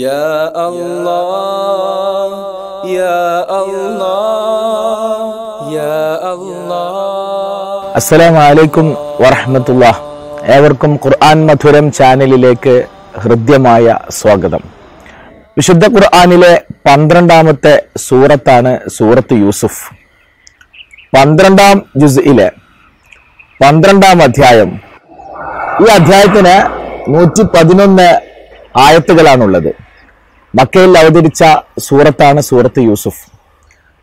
يا الله يا الله يا الله അസ്സലാമു അലൈക്കും വറഹമത്തുള്ള ഏവർക്കും ഖുർആൻ മധുരം ചാനലിലേക്ക് ഹൃദ്യമായ സ്വാഗതം വിശുദ്ധ ഖുർആനിലെ പന്ത്രണ്ടാമത്തെ സൂറത്താണ് സൂറത്ത് യൂസുഫ് പന്ത്രണ്ടാം ജുസ്ഇലെ പന്ത്രണ്ടാം അധ്യായം ഈ അധ്യായത്തിന് നൂറ്റി പതിനൊന്ന് ആയത്തുകളാണുള്ളത്. മക്കയിൽ അവതരിച്ച സൂറത്താണ് സൂറത്ത് യൂസുഫ്.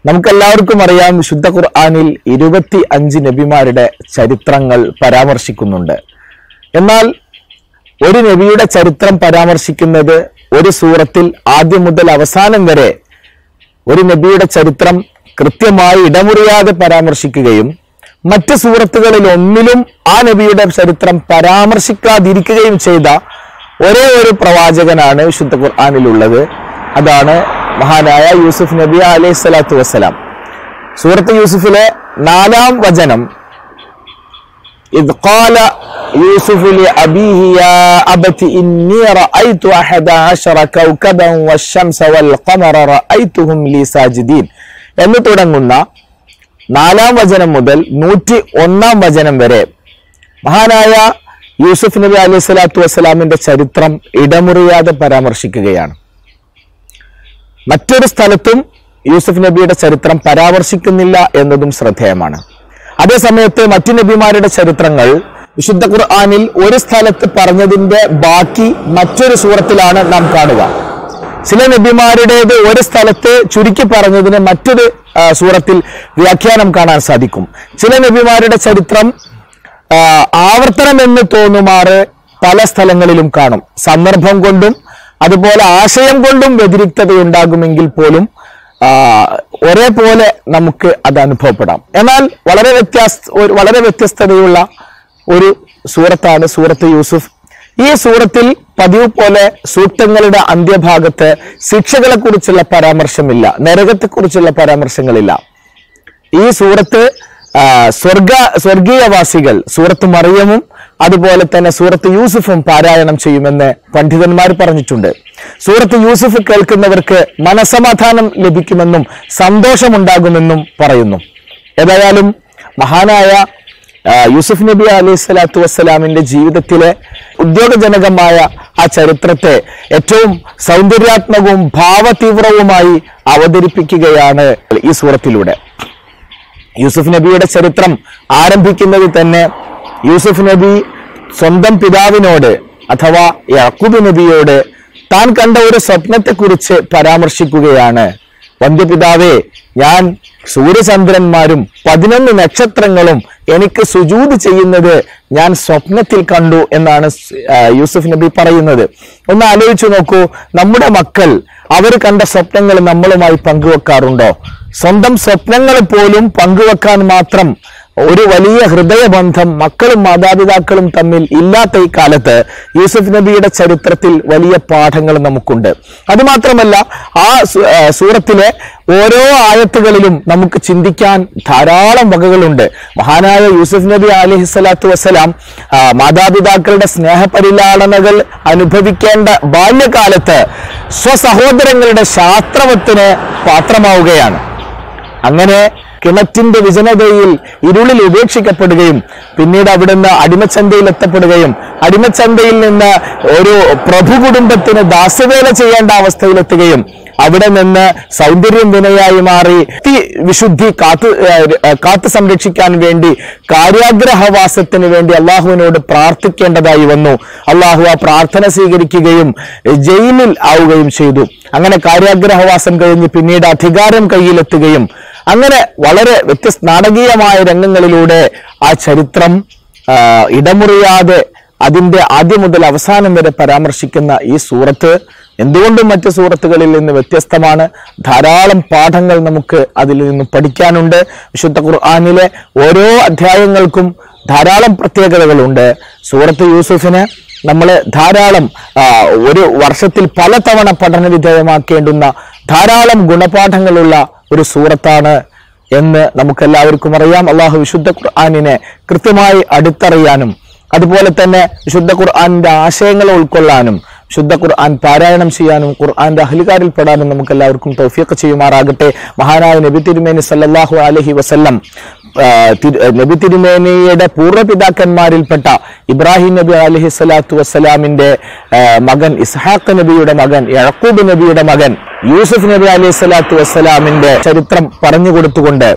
നമുക്കെല്ലാവർക്കും അറിയാം വിശുദ്ധ ഖുർആാനിൽ ഇരുപത്തി അഞ്ച് നബിമാരുടെ ചരിത്രങ്ങൾ പരാമർശിക്കുന്നുണ്ട്. എന്നാൽ ഒരു നബിയുടെ ചരിത്രം പരാമർശിക്കുന്നത് ഒരു സൂറത്തിൽ ആദ്യം മുതൽ അവസാനം വരെ ഒരു നബിയുടെ ചരിത്രം കൃത്യമായി ഇടമുറിയാതെ പരാമർശിക്കുകയും മറ്റ് സൂറത്തുകളിൽ ഒന്നിലും ആ നബിയുടെ ചരിത്രം പരാമർശിക്കാതിരിക്കുകയും ചെയ്ത ഒരേ ഒരു പ്രവാചകനാണ് വിശുദ്ധ ഖുർആാനിലുള്ളത് അതാണ് മഹാനായ യൂസുഫ് നബി അലൈഹി സ്വലാത്തു വസ്സലാം സൂറത്ത് യൂസുഫിലെ നാലാം വചനം إذ قال يوسف لأبيه يا أبت إني رأيت أحد عشر كوكبا والشمس والقمر رأيتهم لي ساجدين എന്ന് തുടങ്ങുന്ന നാലാം വചനം മുതൽ നൂറ്റി ഒന്നാം വചനം വരെ മഹാനായ യൂസുഫ് നബി അലൈഹി സ്വലാത്തു വസ്സലാമിന്റെ ചരിത്രം ഇടമുറിയാതെ പരാമർശിക്കുകയാണ്. മറ്റൊരു സ്ഥലത്തും യൂസുഫ് നബിയുടെ ചരിത്രം പരാമർശിക്കുന്നില്ല എന്നതും ശ്രദ്ധേയമാണ്. അതേസമയത്ത് മറ്റു നബിമാരുടെ ചരിത്രങ്ങൾ വിശുദ്ധ ഖുർആാനിൽ ഒരു സ്ഥലത്ത് പറഞ്ഞതിന്റെ ബാക്കി മറ്റൊരു സൂറത്തിലാണ് നാം കാണുക. ചില നബിമാരുടേത് ഒരു സ്ഥലത്ത് ചുരുക്കി പറഞ്ഞതിന് മറ്റൊരു സൂറത്തിൽ വ്യാഖ്യാനം കാണാൻ സാധിക്കും. ചില നബിമാരുടെ ചരിത്രം ആ, ആവർത്തനമെന്ന് തോന്നുമാറ് പല സ്ഥലങ്ങളിലും കാണും. സന്ദർഭം കൊണ്ടും അതുപോലെ ആശയം കൊണ്ടും വ്യതിരിക്തതയുണ്ടാകുമെങ്കിൽ പോലും ഒരേപോലെ നമുക്ക് അത് അനുഭവപ്പെടാം. എന്നാൽ വളരെ വ്യത്യാസ വളരെ വ്യത്യസ്തതയുള്ള ഒരു സൂറത്താണ് സൂറത്ത് യൂസുഫ്. ഈ സൂറത്തിൽ പതിവ് പോലെ സൂക്തങ്ങളുടെ അന്ത്യഭാഗത്ത് ശിക്ഷകളെ കുറിച്ചുള്ള പരാമർശമില്ല നരകത്തെക്കുറിച്ചുള്ള പരാമർശങ്ങളില്ല. ഈ സൂറത്ത് സ്വർഗ സ്വർഗീയവാസികൾ സൂറത്ത് മറിയമും അതുപോലെ തന്നെ സൂറത്ത് യൂസുഫും പാരായണം ചെയ്യുമെന്ന് പണ്ഡിതന്മാർ പറഞ്ഞിട്ടുണ്ട്. സൂറത്ത് യൂസുഫ് കേൾക്കുന്നവർക്ക് മനസമാധാനം ലഭിക്കുമെന്നും സന്തോഷമുണ്ടാകുമെന്നും പറയുന്നു. ഏതായാലും മഹാനായ യൂസുഫ് നബി അലൈഹി സ്വലാത്തു വസ്സലാമിന്റെ ജീവിതത്തിലെ ഉദ്യോഗജനകമായ ആ ചരിത്രത്തെ ഏറ്റവും സൗന്ദര്യാത്മകവും ഭാവതീവ്രവുമായി അവതരിപ്പിക്കുകയാണ് ഈ സൂറത്തിലൂടെ. യൂസുഫ് നബിയുടെ ചരിത്രം ആരംഭിക്കുന്നത് തന്നെ യൂസുഫ് നബി സ്വന്തം പിതാവിനോട് അഥവാ യാക്കൂബ് നബിയോട് താൻ കണ്ട ഒരു സ്വപ്നത്തെക്കുറിച്ച് പരാമർശിക്കുകയാണ്. വന്ധ്യപിതാവേ ഞാൻ സൂര്യചന്ദ്രന്മാരും പതിനൊന്ന് നക്ഷത്രങ്ങളും എനിക്ക് സുജൂത് ചെയ്യുന്നത് ഞാൻ സ്വപ്നത്തിൽ കണ്ടു എന്നാണ് യൂസുഫ് നബി പറയുന്നത്. ഒന്ന് ആലോചിച്ചു നോക്കൂ നമ്മുടെ മക്കൾ അവർ കണ്ട സ്വപ്നങ്ങൾ നമ്മളുമായി പങ്കുവെക്കാറുണ്ടോ? സ്വന്തം സ്വപ്നങ്ങൾ പോലും പങ്കുവെക്കാൻ മാത്രം ഒരു വലിയ ഹൃദയബന്ധം മക്കളും മാതാപിതാക്കളും തമ്മിൽ ഇല്ലാത്ത ഈ കാലത്ത് യൂസഫ് നബിയുടെ ചരിത്രത്തിൽ വലിയ പാഠങ്ങൾ നമുക്കുണ്ട്. അതുമാത്രമല്ല ആ സൂറത്തിലെ ഓരോ ആയത്തുകളിലും നമുക്ക് ചിന്തിക്കാൻ ധാരാളം വകകളുണ്ട്. മഹാനായ യൂസഫ് നബി അലഹി സ്വലാത്തു വസ്സലാം മാതാപിതാക്കളുടെ സ്നേഹപരിലാളനകൾ അനുഭവിക്കേണ്ട ബാല്യകാലത്ത് സ്വസഹോദരങ്ങളുടെ ശാസ്ത്രവത്തിന് പാത്രമാവുകയാണ്. അങ്ങനെ കിണറ്റിന്റെ വിജനതയിൽ ഇരുളിൽ ഉപേക്ഷിക്കപ്പെടുകയും പിന്നീട് അവിടുന്ന് അടിമച്ചന്തയിൽ എത്തപ്പെടുകയും അടിമച്ചന്തയിൽ നിന്ന് ഒരു പ്രഭു കുടുംബത്തിന് ദാസവേല ചെയ്യേണ്ട അവസ്ഥയിലെത്തുകയും അവിടെ നിന്ന് സൗന്ദര്യം വിനയായി മാറി വിശുദ്ധി കാത്തു കാത്തു സംരക്ഷിക്കാൻ വേണ്ടി കാര്യാഗ്രഹവാസത്തിന് വേണ്ടി അള്ളാഹുവിനോട് പ്രാർത്ഥിക്കേണ്ടതായി വന്നു. അള്ളാഹു ആ പ്രാർത്ഥന സ്വീകരിക്കുകയും ജയിലിൽ ആവുകയും ചെയ്തു. അങ്ങനെ കാര്യാഗ്രഹവാസം കഴിഞ്ഞ് പിന്നീട് അധികാരം കയ്യിലെത്തുകയും അങ്ങനെ വളരെ വ്യത്യസ്ത നാടകീയമായ രംഗങ്ങളിലൂടെ ആ ചരിത്രം ഇടമുറിയാതെ അതിന്റെ ആദ്യം മുതൽ അവസാനം വരെ പരാമർശിക്കുന്ന ഈ സൂറത്ത് എന്തുകൊണ്ടും മറ്റ് സൂറത്തുകളിൽ നിന്ന് വ്യത്യസ്തമാണ്. ധാരാളം പാഠങ്ങൾ നമുക്ക് അതിൽ നിന്ന് പഠിക്കാനുണ്ട്. വിശുദ്ധ ഖുർആാനിലെ ഓരോ അധ്യായങ്ങൾക്കും ധാരാളം പ്രത്യേകതകളുണ്ട്. സൂറത്ത് യൂസുഫിന് നമ്മൾ ധാരാളം ഒരു വർഷത്തിൽ പലതവണ പഠന വിധേയമാക്കേണ്ടുന്ന ധാരാളം ഗുണപാഠങ്ങളുള്ള ഒരു സൂറത്താണ് എന്ന് നമുക്കെല്ലാവർക്കും അറിയാം. അള്ളാഹു വിശുദ്ധ ഖുർആാനിനെ കൃത്യമായി അടുത്തറിയാനും അതുപോലെ തന്നെ വിശുദ്ധ ഖുർആാനിന്റെ ആശയങ്ങൾ ഉൾക്കൊള്ളാനും ശുദ്ധ ഖുർആൻ പാരായണം ചെയ്യാനും ഖുർആന്റെ അഹ്ലികാരിൽ പെടാനും നമുക്ക് എല്ലാവർക്കും തൗഫീഖ് ചെയ്യുമാറാകട്ടെ. മഹാനായ നബി തിരുമേനി സല്ലാഹു അലഹി വസല്ലം നബി തിരുമേനിയുടെ പൂർവപിതാക്കന്മാരിൽപ്പെട്ട ഇബ്രാഹിം നബി അലഹി സ്വലാത്തു വസ്സലാമിന്റെ മകൻ ഇസ്ഹാഖ് നബിയുടെ മകൻ യഴക്കൂബ് നബിയുടെ മകൻ യൂസുഫ് നബി അലൈഹി സ്വലാത്തു വസ്സലാമിന്റെ ചരിത്രം പറഞ്ഞു കൊടുത്തുകൊണ്ട്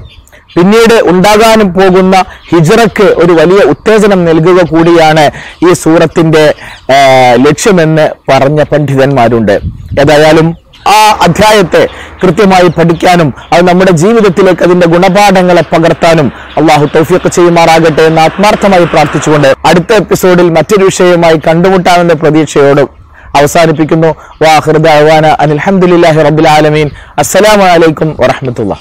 പിന്നീട് ഉണ്ടാകാനും പോകുന്ന ഹിജറക്ക് ഒരു വലിയ ഉത്തേജനം നൽകുക കൂടിയാണ് ഈ സൂറത്തിന്റെ ലക്ഷ്യമെന്ന് പറഞ്ഞ പണ്ഡിതന്മാരുണ്ട്. ഏതായാലും ആ അധ്യായത്തെ കൃത്യമായി പഠിക്കാനും അത് നമ്മുടെ ജീവിതത്തിലേക്ക് അതിന്റെ ഗുണപാഠങ്ങളെ പകർത്താനും അള്ളാഹു തൗഫീഖ് ചെയ്യുമാറാകട്ടെ എന്ന് ആത്മാർത്ഥമായി പ്രാർത്ഥിച്ചുകൊണ്ട് അടുത്ത എപ്പിസോഡിൽ മറ്റൊരു വിഷയവുമായി കണ്ടുമുട്ടാമെന്ന പ്രതീക്ഷയോട് അവസാനിപ്പിക്കുന്നു. വാഹൃദ അനിൽഹമുല്ലാഹി റബ്ബുൽ ആലമീൻ. അസ്സലാമു അലൈക്കും വറഹ്മത്തുള്ളാഹി.